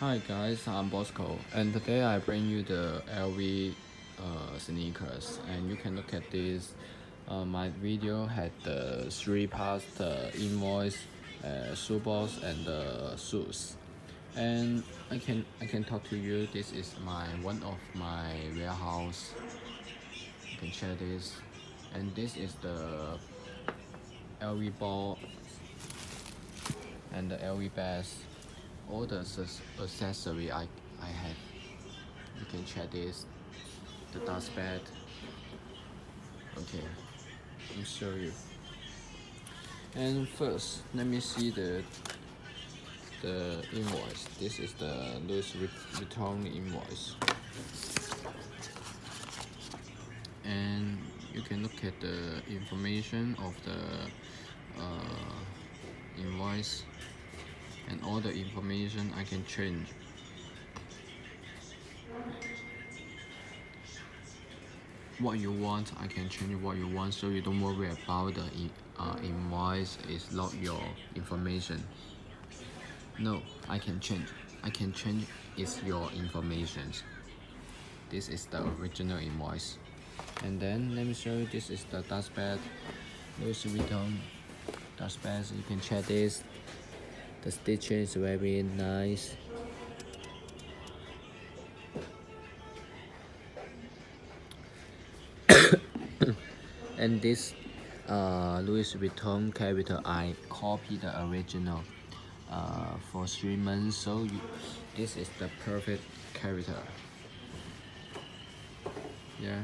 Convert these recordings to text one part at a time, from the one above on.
Hi guys, I'm Bosco and today I bring you the LV uh, sneakers and you can look at this. Uh, my video had the three parts, the invoice, uh, shoe box and the shoes. And I can I can talk to you. This is my one of my warehouse. You can check this, and this is the LV ball and the LV bags all the accessory I, I have. You can check this, the dust bag. Okay, let me show you. And first, let me see the the invoice. This is the Louis Vuitton invoice. And you can look at the information of the uh, invoice and all the information I can change. What you want, I can change what you want so you don't worry about the uh, invoice is not your information. No, I can change. I can change is your information. This is the original invoice. And then let me show you this is the dust dustbag. Louis Vuitton dustbag. You can check this the stitching is very nice. And this uh, Louis Vuitton character I copied the original uh, for three months. So you, this is the perfect character. Yeah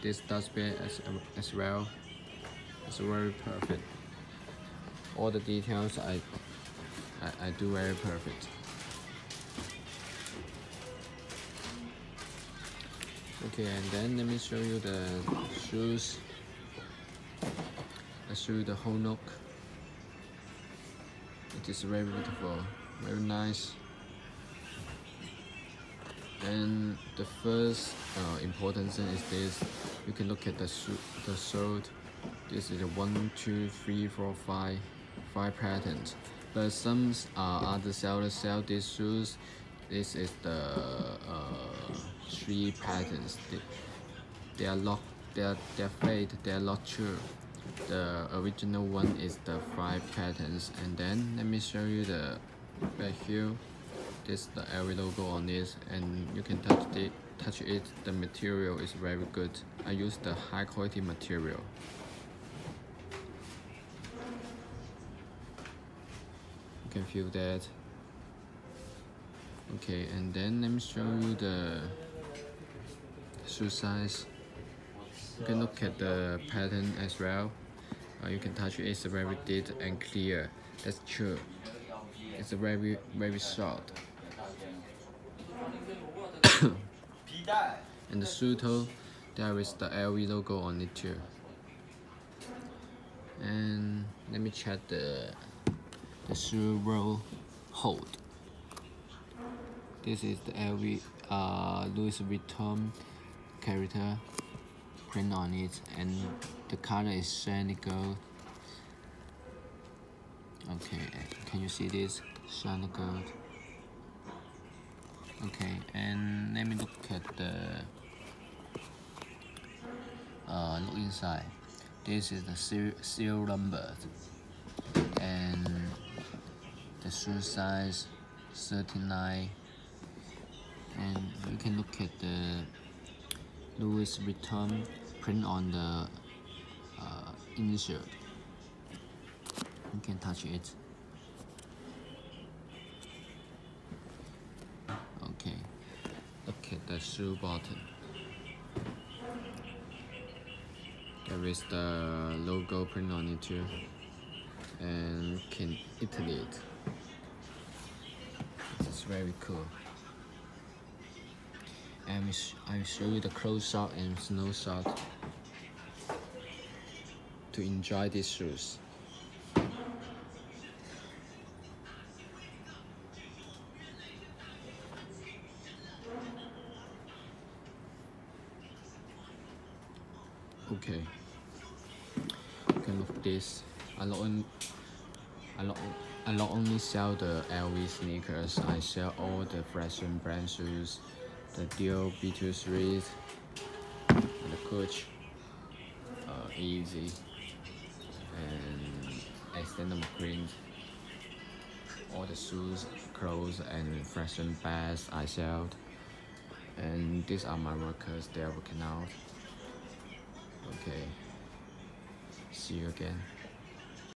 this dustbin as, as well. It's very perfect. All the details I I, I do very perfect. Okay, and then let me show you the shoes. I show you the whole look. It is very beautiful, very nice. And the first uh, important thing is this. You can look at the the sole. This is a one, two, three, four, five, five patterns but some uh, other sellers sell these shoes this is the uh, three patterns. They, they are not they are they're fake they are not true the original one is the five patterns. And then let me show you the back here. This the LV logo on this. And you can touch it touch it. The material is very good. I use the high quality material can feel that. Okay and then let me show you the shoe size you can look at the pattern as well. Uh, you can touch it. It's very deep and clear. That's true. It's very very short. And the shoe toe there is the LV logo on it too. And let me check the the hold. This is the LV uh, Louis Vuitton character print on it and the color is shiny gold. Okay, can you see this? Shiny gold. Okay, and let me look at the uh, look inside. This is the serial number and the shoe size 39 and you can look at the Louis Vuitton print on the uh, insert you can touch it. Okay. Look at the shoe button there is the logo print on it too. And can iterate it's very cool. And I will show you the close shot and snow shot to enjoy these shoes. Okay. You can look this. A lot, a lot I not only sell the LV sneakers, I sell all the fashion brand shoes, the Dior B2 and the Coach, uh, Yeezy, and Alexander McQueen. All the shoes, clothes, and fashion bags I sell. And these are my workers, they are working out. Okay. See you again.